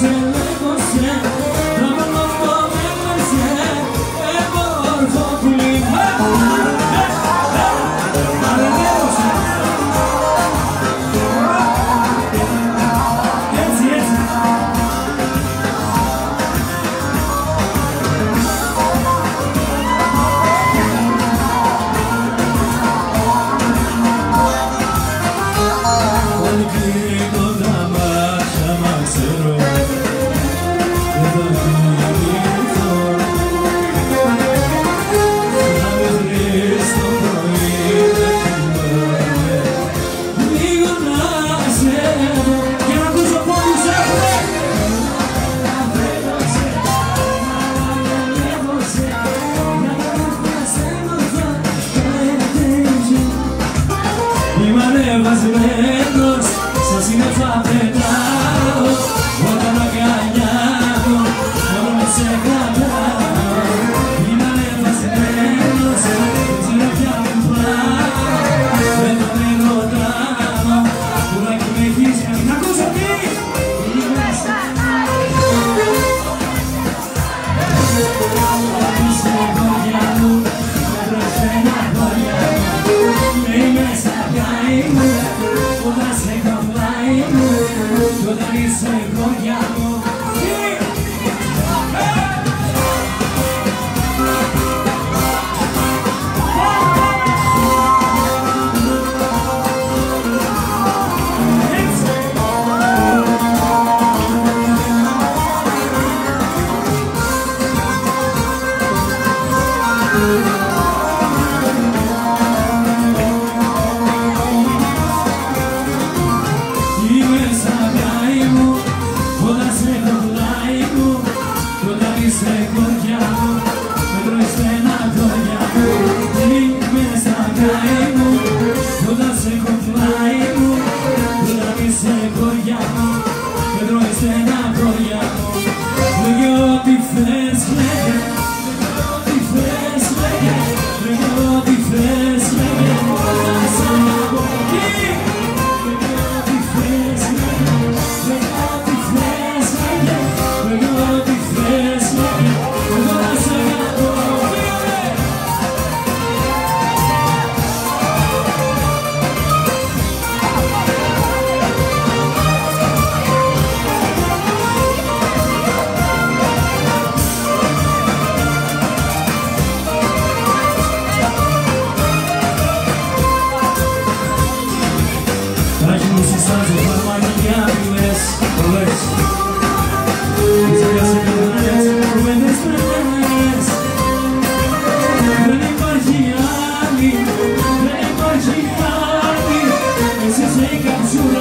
Se ela μου, όταν σε το μου, όταν είσαι εγώ για μου. take a too.